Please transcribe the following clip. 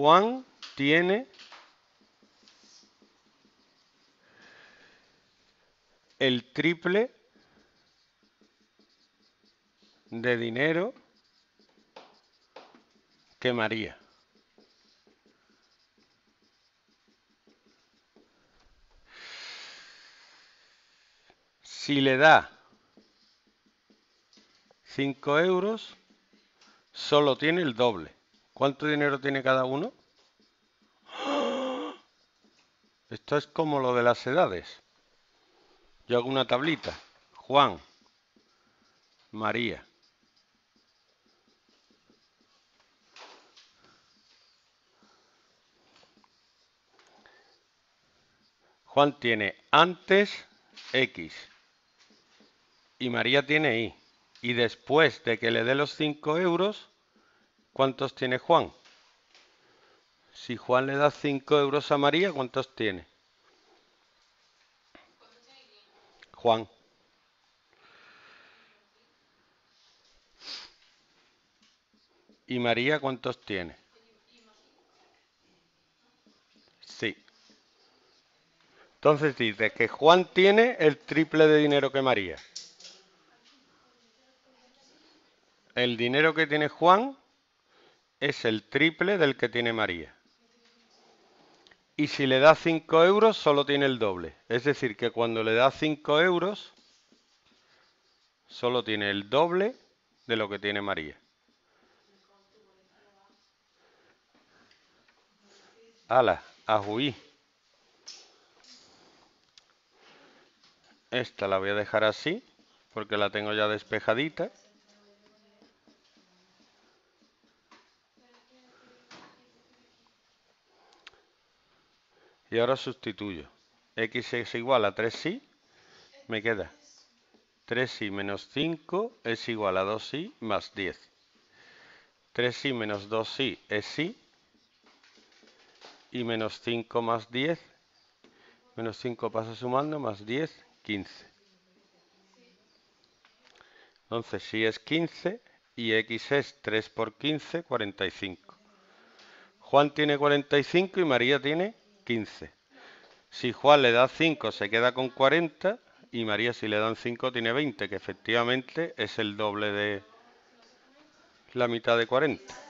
Juan tiene el triple de dinero que María. Si le da 5 euros, solo tiene el doble. ¿Cuánto dinero tiene cada uno? Esto es como lo de las edades. Yo hago una tablita. Juan, María. Juan tiene antes X y María tiene Y. Y después de que le dé los 5 euros, ¿cuántos tiene Juan? Si Juan le da 5 euros a María, ¿cuántos tiene? Juan. ¿Y María cuántos tiene? Sí. Entonces dice que Juan tiene el triple de dinero que María. El dinero que tiene Juan es el triple del que tiene María. Y si le da 5 euros, solo tiene el doble. Es decir, que cuando le da 5 euros, solo tiene el doble de lo que tiene María. Ala, ajuí. Esta la voy a dejar así, porque la tengo ya despejadita. Y ahora sustituyo. X es igual a 3y, me queda 3y menos 5 es igual a 2y más 10. 3y menos 2y es y. Y menos 5 más 10. Menos 5 pasa sumando, más 10, 15. Entonces, si es 15 y x es 3 por 15, 45. Juan tiene 45 y María tiene 15. Si Juan le da 5 se queda con 40 y María si le dan 5 tiene 20, que efectivamente es el doble de la mitad de 40.